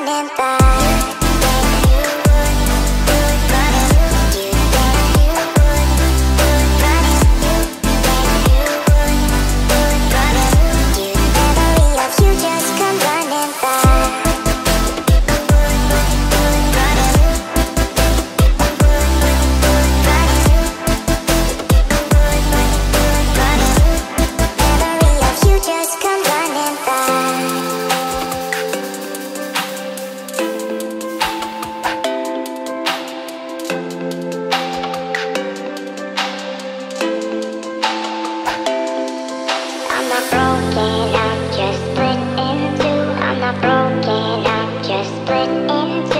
running back. I'm